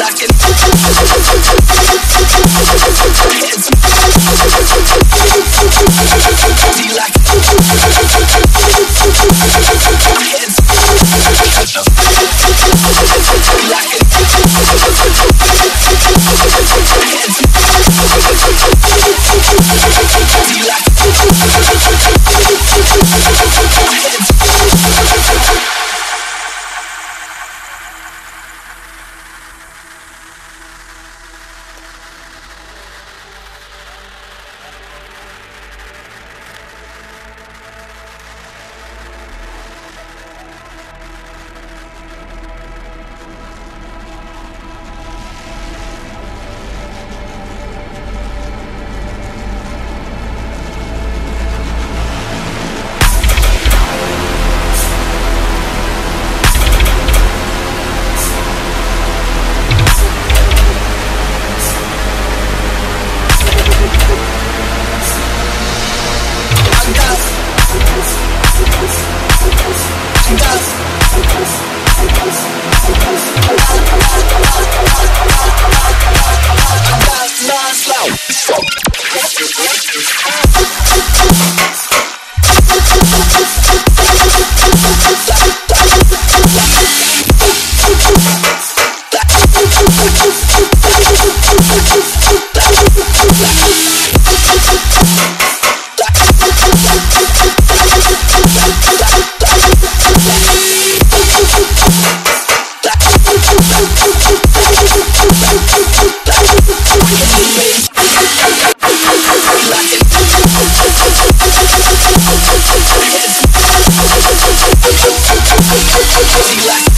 locking. Heads. D-lock. Heads. Cause he left